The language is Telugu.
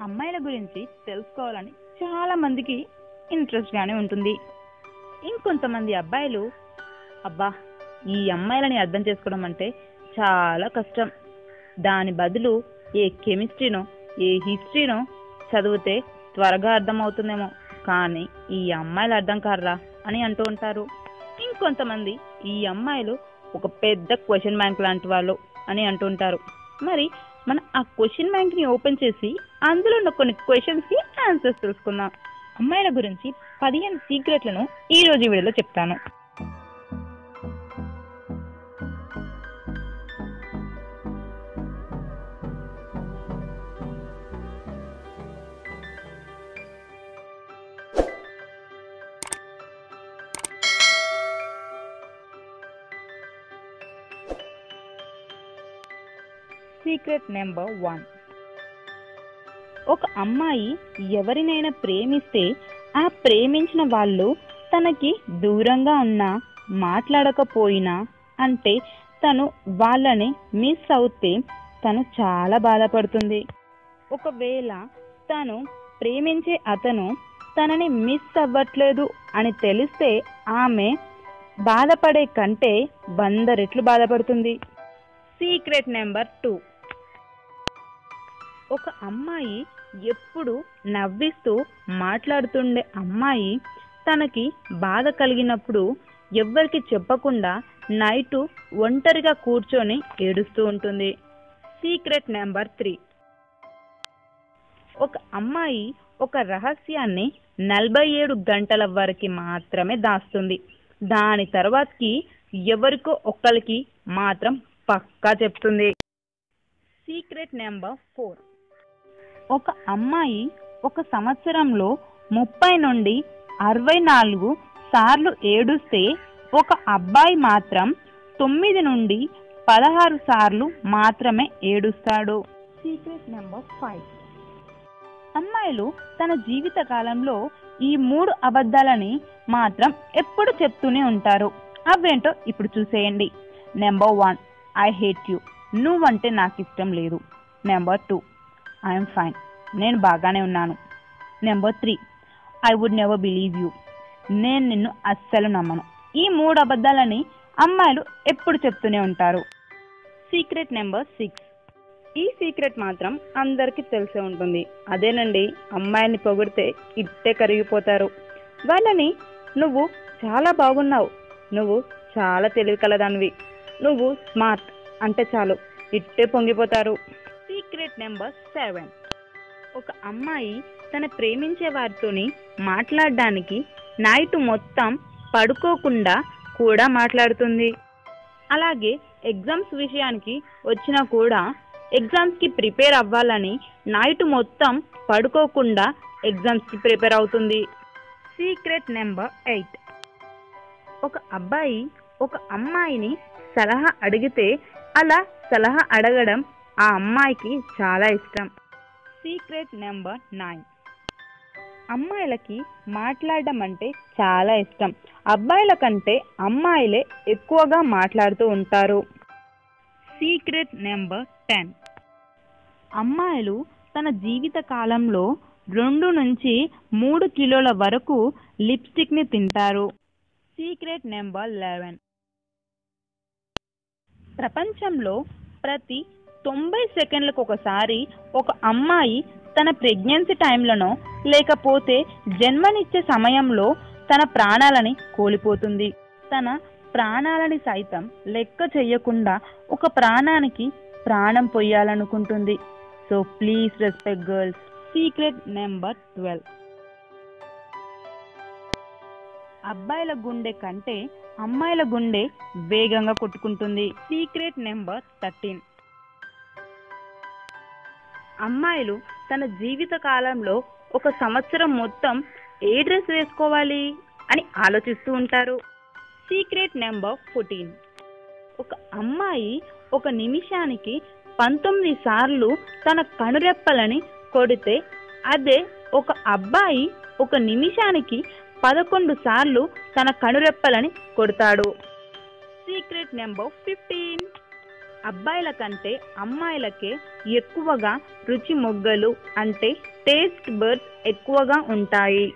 అమ్మాయిల గురించి తెలుసుకోవాలని చాలా మందికి ఇంట్రెస్ట్ గానే ఉంటుంది. ఇంకొంతమంది అబ్బాయిలు అబ్బా ఈ అమ్మాయిలని అర్థం చేసుకోవడం అంటే చాలా కష్టం. దాని బదులు ఏ కెమిస్ట్రీనో ఏ హిస్టరీనో చదివితే త్వరగా అర్థమవుతుందేమో. కానీ ఈ అమ్మాయిలు అర్థం కారా అని అంటూ ఉంటారు. ఇంకొంతమంది ఈ అమ్మాయిలు ఒక పెద్ద క్వశ్చన్ బ్యాంక్ లాంటి వాళ్ళు అని అంటుంటారు మరి మనం ఆ బ్యాంక్ని ఓపెన్ చేసి అందులో ఉన్న కొన్ని క్వశ్చన్స్కి ఆన్సర్స్ తెలుసుకుందాం. అమ్మాయిల గురించి పదిహేను సీక్రెట్లను ఈ రోజు వీడియోలో చెప్తాను. Secret number one. ఒక అమ్మాయి ఎవరినైనా ప్రేమిస్తే ఆ ప్రేమించిన వాళ్ళు తనకి దూరంగా ఉన్నా మాట్లాడకపోయినా అంటే తను వాళ్ళని మిస్ అవుతే తను చాలా బాధపడుతుంది. ఒకవేళ తను ప్రేమించే అతను తనని మిస్ అవ్వట్లేదు అని తెలిస్తే ఆమె బాధపడే కంటే వంద రెట్లు బాధపడుతుంది. Secret number two. ఒక అమ్మాయి ఎప్పుడు నవ్విస్తూ మాట్లాడుతుండే అమ్మాయి తనకి బాధ కలిగినప్పుడు ఎవ్వరికి చెప్పకుండా నైటు ఒంటరిగా కూర్చొని ఏడుస్తూ ఉంటుంది. Secret number three. ఒక అమ్మాయి ఒక రహస్యాన్ని నలభై ఏడు గంటల వరకు మాత్రమే దాస్తుంది. దాని తర్వాతకి ఎవరికో ఒక్కరికి మాత్రం పక్కా చెప్తుంది. Secret number four. ఒక అమ్మాయి ఒక సంవత్సరంలో ముప్పై నుండి అరవై నాలుగు సార్లు ఏడుస్తే ఒక అబ్బాయి మాత్రం తొమ్మిది నుండి పదహారు సార్లు మాత్రమే ఏడుస్తాడు. సీక్రెట్ నెంబర్ ఫైవ్ అమ్మాయిలు తన జీవిత కాలంలో ఈ మూడు అబద్ధాలని మాత్రం ఎప్పుడు చెప్తూనే ఉంటారు. అవేంటో ఇప్పుడు చూసేయండి. Number one I hate you నువ్వంటే నాకు ఇష్టం లేదు. నెంబర్ టూ ఐఎమ్ ఫైన్ నేను బాగానే ఉన్నాను. Number three I would never believe you నేను నిన్ను అస్సలు నమ్మను. ఈ మూడు అబద్ధాలని అమ్మాయిలు ఎప్పుడు చెప్తూనే ఉంటారు. సీక్రెట్ నెంబర్ సిక్స్ ఈ సీక్రెట్ మాత్రం అందరికీ తెలిసే ఉంటుంది. అదేనండి అమ్మాయిని పొగిడితే ఇట్టే కరిగిపోతారు. వాళ్ళని నువ్వు చాలా బాగున్నావు. నువ్వు చాలా తెలివి కలదానివి నువ్వు స్మార్ట్ అంటే చాలు. ఇట్టే పొంగిపోతారు. Secret number seven. ఒక అమ్మాయి తన ప్రేమించే వారితోని మాట్లాడడానికి నైట్ మొత్తం పడుకోకుండా కూడా మాట్లాడుతుంది. అలాగే ఎగ్జామ్స్ విషయానికి వచ్చినా కూడా ఎగ్జామ్స్కి ప్రిపేర్ అవ్వాలని నైట్ మొత్తం పడుకోకుండా ఎగ్జామ్స్కి ప్రిపేర్ అవుతుంది. Secret number eight. ఒక అబ్బాయి ఒక అమ్మాయిని సలహా అడిగితే అలా సలహా అడగడం ఆ అమ్మాయికి చాలా ఇష్టం. Secret number nine. అమ్మాయిలకి మాట్లాడడం అంటే చాలా ఇష్టం. అబ్బాయిల కంటే అమ్మాయిలే ఎక్కువగా మాట్లాడుతూ ఉంటారు. Secret number ten. అమ్మాయిలు తన జీవిత కాలంలో రెండు నుంచి మూడు కిలోల వరకు లిప్స్టిక్ని తింటారు. Secret number eleven. ప్రపంచంలో ప్రతి తొంభై సెకండ్లకు ఒకసారి ఒక అమ్మాయి తన ప్రెగ్నెన్సీ టైంలోనో లేకపోతే జన్మనిచ్చే సమయంలో తన ప్రాణాలని కోల్పోతుంది. తన ప్రాణాలని సైతం లెక్క చెయ్యకుండా ఒక ప్రాణానికి ప్రాణం పొయ్యాలనుకుంటుంది so please respect girls secret number twelve అబ్బాయిల గుండె కంటే అమ్మాయిల గుండె వేగంగా కొట్టుకుంటుంది. సీక్రెట్ నెంబర్ థర్టీన్ అమ్మాయిలు తన జీవిత కాలంలో ఒక సంవత్సరం మొత్తం ఏ డ్రెస్ వేసుకోవాలి అని ఆలోచిస్తూ ఉంటారు. Secret number fourteen. ఒక అమ్మాయి ఒక నిమిషానికి పంతొమ్మిది సార్లు తన కనురెప్పలని కొడితే అదే ఒక అబ్బాయి ఒక నిమిషానికి పదకొండు సార్లు తన కనురెప్పలని కొడతాడు. Secret number fifteen. అబ్బాయిల కంటే అమ్మాయిలకే ఎక్కువగా రుచి మొగ్గలు అంటే టేస్ట్ బర్డ్స్ ఎక్కువగా ఉంటాయి.